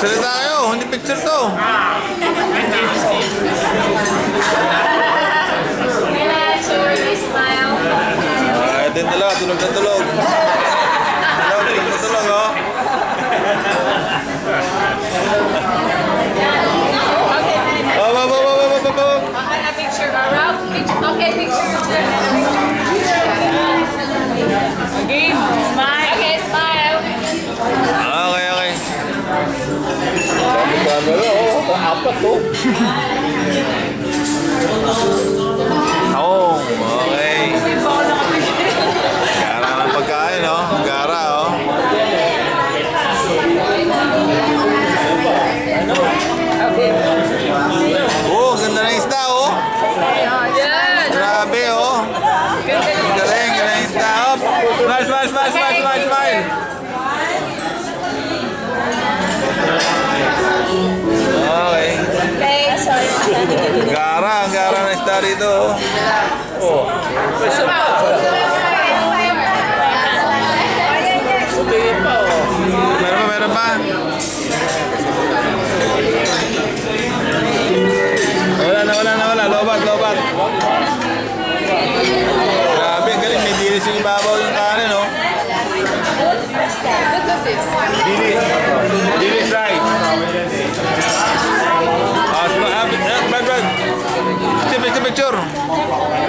Picture tayo, hindi picture to. Ah, din nila, tulog na tulog. Okay, picture. Okay, picture. Ko, ano, oh, apat to. Oh, okay. Gara ng pagkain, oh. Gara, oh. Oh, ganda ng isda, oh. Grabe, oh. Galing, galing ng isda, oh. Smile, smile, smile, smile, smile, smile. Gara, ang gara ng isda dito, oh. Meron pa, meron pa. Wala na, wala na, wala. Lobat, lobat. Grabe, galing. May dilis yung ibabaw yung kanin, oh. This? Dilis. Dilis hancur